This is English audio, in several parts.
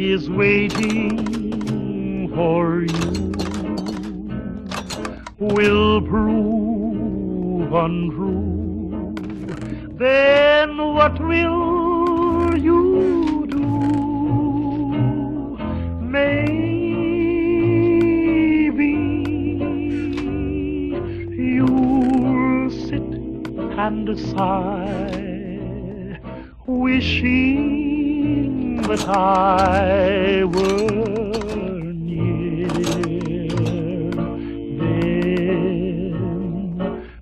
Is waiting for you will prove untrue. Then what will you do? Maybe you'll sit and sigh, wishing that I were near. Then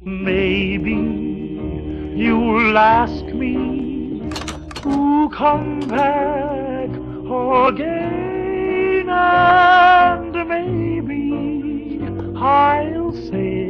maybe you'll ask me to come back again, and maybe I'll say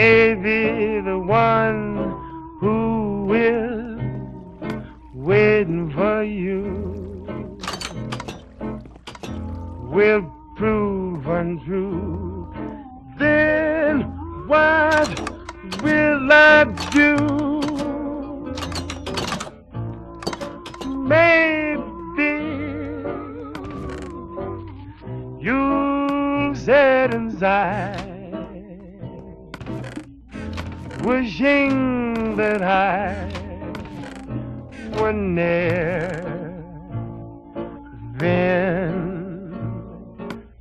Maybe the one who is waiting for you will prove untrue. Then what will I do? Maybe you sit inside, wishing that I were near. Then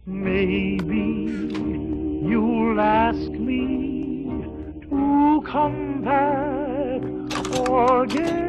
maybe you'll ask me to come back again.